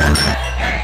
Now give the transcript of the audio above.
Hey!